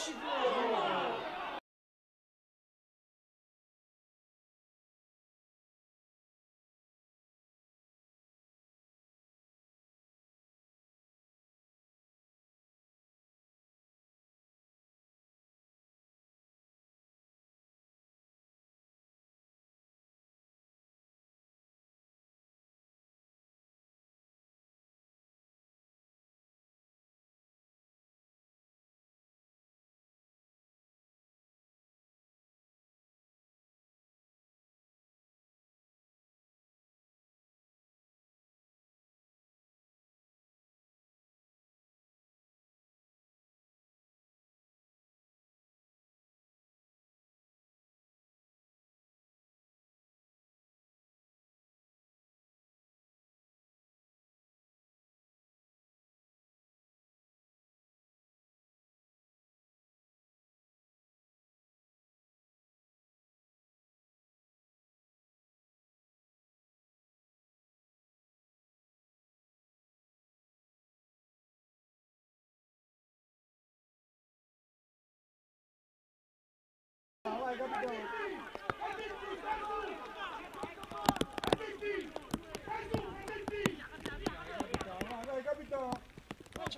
bless you, Vai, capitano. Vai,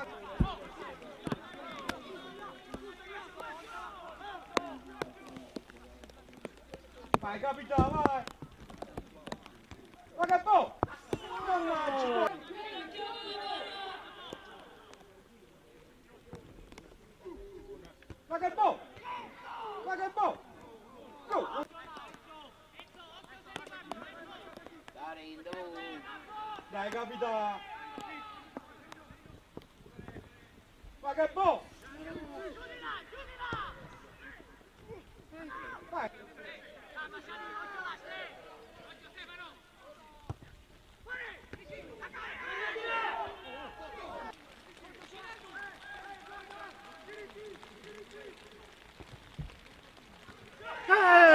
vai. Vai, capo. Mannaggia. Dai, capitano. Vai, capo. Vai. Hey!